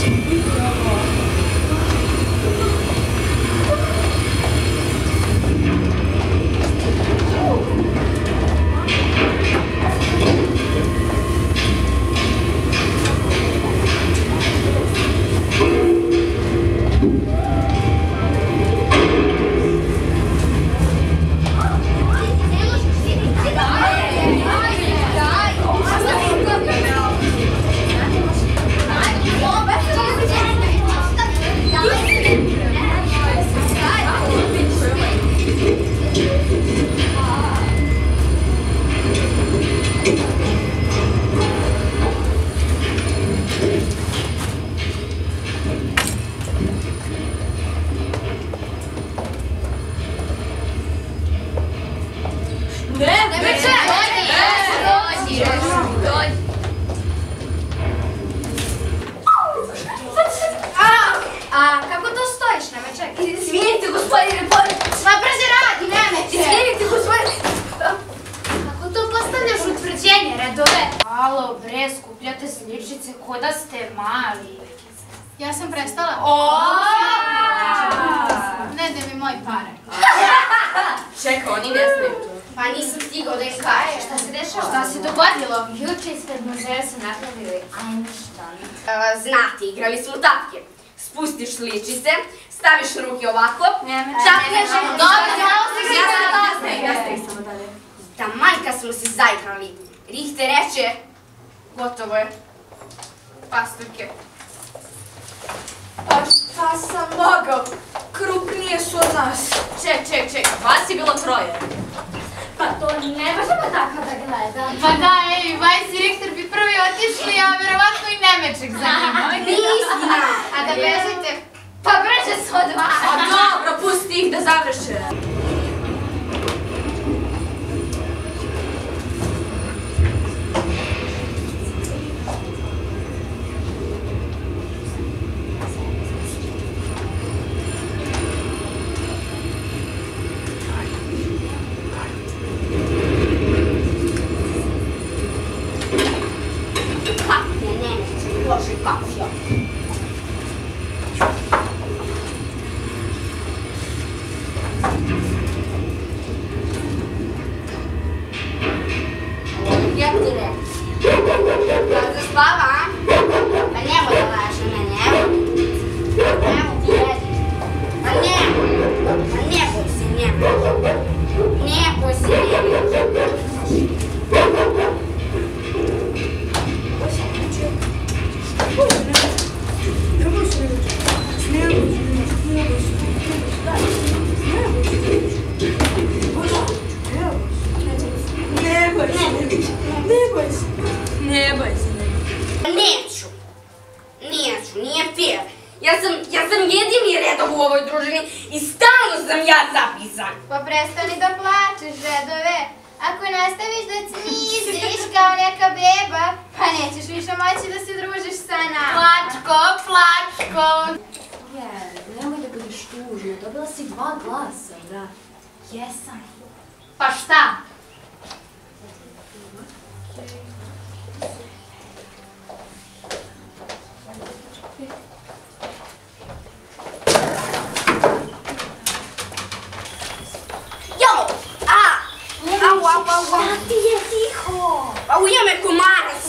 Thank you. Redove? Alo, bre, skupljate sličice ko da ste mali. Ja sam prestala. Ne da mi moj pare. Čekaj, oni ne to. Pa nisam stigao da im kažem. Šta se dešava? Šta se dogodilo? Juče ispred muzeja su napravili Einstein. E, Znate, igrali smo tapke. Spustiš sličice, staviš ruke ovako, čapneš Dobro, malo se ja igrala. sam nastavi, nastavi samo dalje. Taman kad smo se zaigrali, Rihte reče, gotovo je. Pastorke. Pa šta sam mogao? Krupnije su od nas. Ček, ček, ček, vas je bilo troje. Pa to ne možemo tako da gledam. Pa da, ej, Vajs i Richter bi prvi otišli, a verovatno Go, go, go! U ovoj družini i stalno sam ja zapisan. Pa prestani da plačeš, redove. Ako nastaviš da cmiziš kao neka beba, pa nećeš više moći da se družiš sa nama. Plačko, plačko. Je, nemoj da budeš tužna, dobila si dva glasa, da. Jesam. Pa šta? Jo! A! Au, au, au, au. ti je tiho? Pa ujeo me komarac.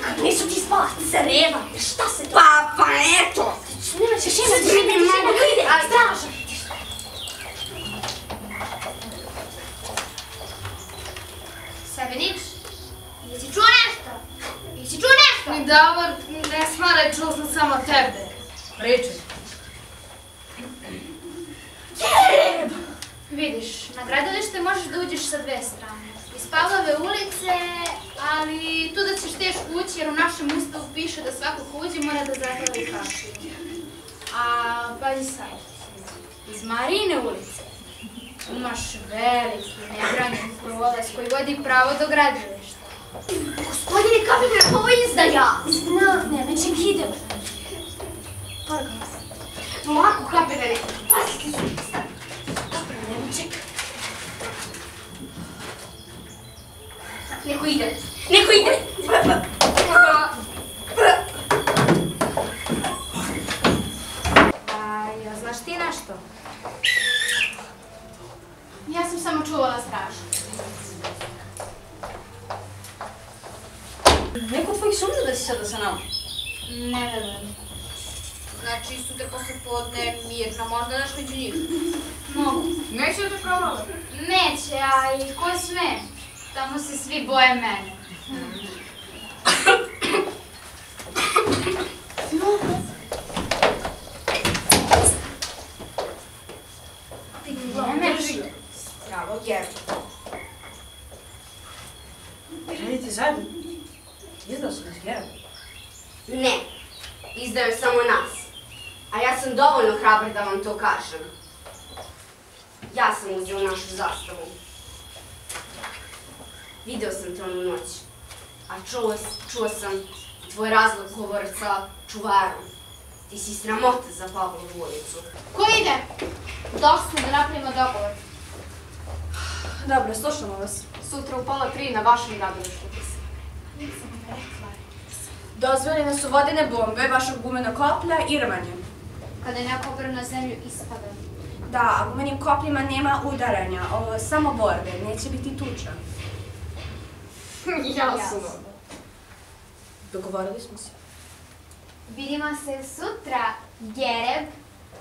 Čekaj, nisu ti spavati se reva. Šta se to? Pa, pa eto. Nema ćeš Sad mi ne mogu ide. Straža. Sebenić? Jesi čuo nešto? Jesi čuo nešto? Ni Davor, ne smaraj, čuo sam samo tebe. Pričaj. Vidiš, na gradilište možeš da uđeš sa dve strane. Iz Pavlove ulice, ali tu da ćeš teško ući jer u našem ustavu piše da svako ko uđe mora da zapravi kašiju. A pazi sad, iz Marine ulice imaš veliki nebranjen prolaz koji vodi pravo do gradilišta. Gospodine kapitan, ovo je izdaja. Ne, ne, već idem. Polako, kapitane. Pazite su. Dobro, nema čekaj. Neko ide. Neko ide. A, znaš ti nešto? Ja sam samo čuvala stražu. Neko od tvojih sunca da si sada sa nama? Ne verujem. Znači, sutra posle podne, mirno, možda daš među njih? Mogu. Neće da provale? Neće, a i ko sme? Tamo se svi boje mene. Gero. Radite zajedno? Izdao se nas. Ne, izdaju samo nas. A ja sam dovoljno hrabar da vam to kažem. Ja sam uzeo našu zastavu. Video sam te onu noć. A čuo, čuo sam tvoj razgovor sa čuvarom. Ti si sramota za Pavlovu ulicu. Ko ide? Dosta da napravimo dogovor. Dobro, slušamo vas. Sutra u pola tri na vašem gradilištu. Dozvoljene su vodene bombe, vašeg gumenog koplja i rvanje. Kada je neko obrnu na zemlju, ispada. Da, a gumenim kopljima nema udaranja, ovo, samo borbe, neće biti tuča. Jasno. Dogovorili smo se. Vidimo se sutra, Gereb.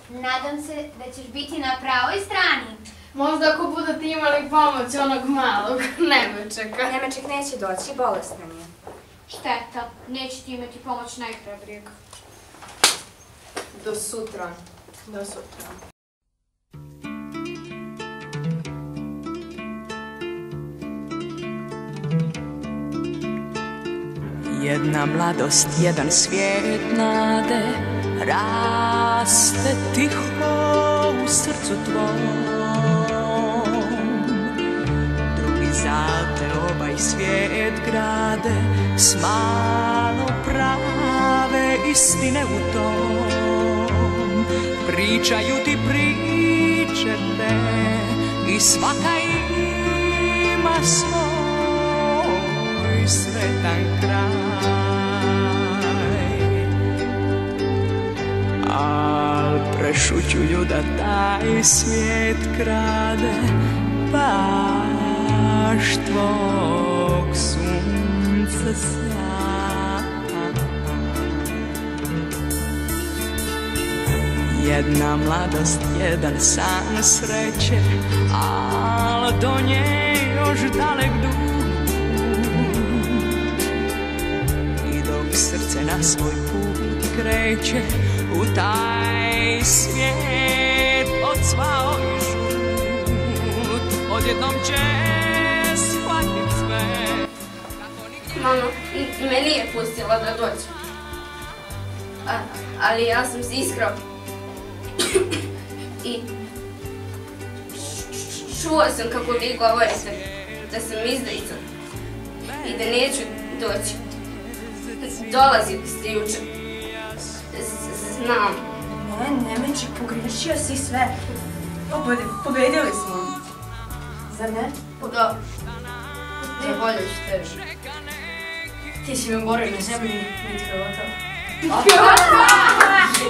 Nadam se da ćeš biti na pravoj strani. Možda ako budete imali pomoć onog malog nemečeka. Nemeček neće doći, bolestan je. Šteta, neće ti imati pomoć najhrabrijeg. Do sutra. Do sutra. Jedna mladost, jedan svijet nade Raste tiho u srcu tvom zate ovaj svijet grade S malo prave istine u tom. Pričaju ti priče te I svaka ima svoj sretan kraj. Al prešućuju da taj svijet krade Baš tvog sunca sjaj Jedna mladost, jedan san sreće Al do nje još dalek dug. I dok srce na svoj put kreće U taj svijet odsvao i šut Odjednom će Mama me nije pustila da dođem. Ali ja sam se iskrao. I čuo sam kako vi govorite da sam izdajica i da neću doći. Dolazili ste juče. Z- Znam. Ne, Nemeček, pogriješio si sve. Pobedi, pobedili smo. Zar ne? Da. Tebi. Ti si me borio na zemlji, niti gotovo.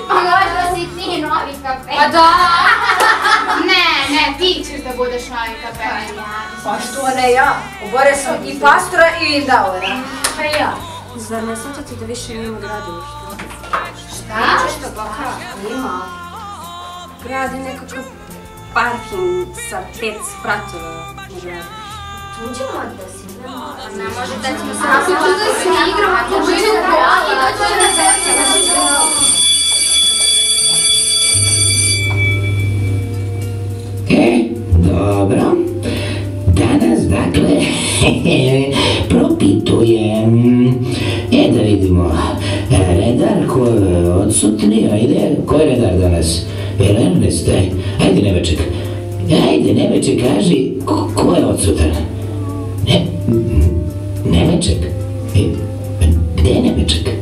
Pa možda si ti novi kapetan. Pa da! Ne, ne, ti ćeš da budeš novi kapetan. Pa što ne ja? Oborio sam i pastora i Indaura. Pa ja. Zar ne sjećate da više nema gradilišta? Šta? Što baka? Ima. Gradi nekakav parking sa pet spratova. Tuđemo da si Ćemo se igramo, u to E, dobro. Danas, dakle, propitujem. E, da vidimo. E, Redar ko je odsutni, ajde, ko je redar danas? Jel Ernest, aj? Ajde, Nemeček. Ajde, Nemeček, kaži, ko je odsutan? Ne, Nemeček. E, gde je Nemeček?